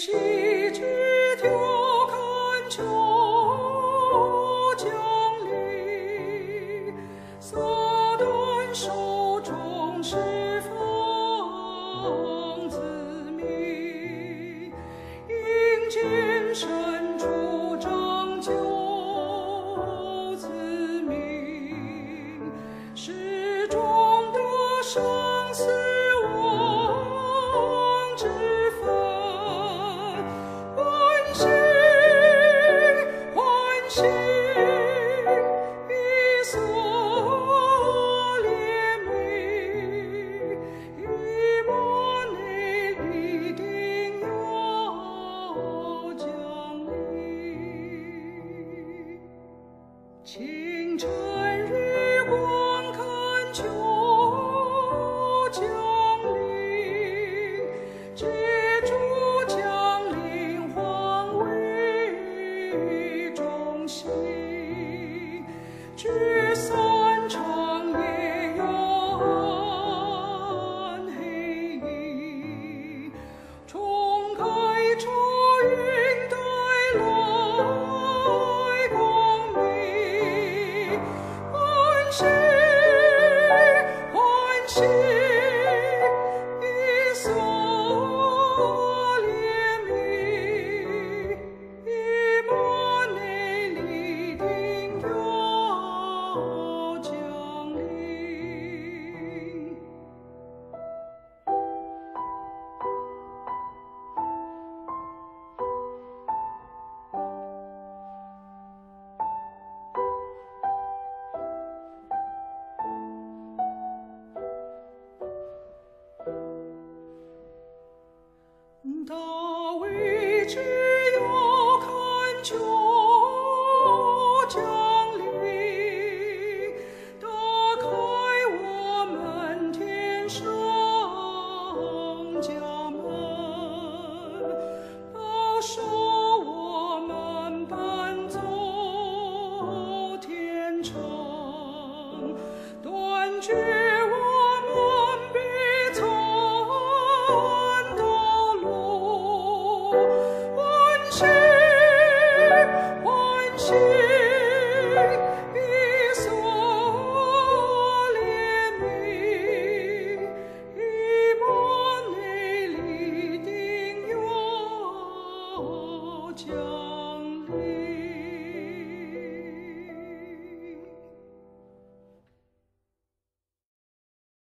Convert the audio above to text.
弃之就看秋将里，缩短手中是奉子命，阴间深处拯救子民，始终的生死。心一所怜悯雨莫一要将理 true. joy.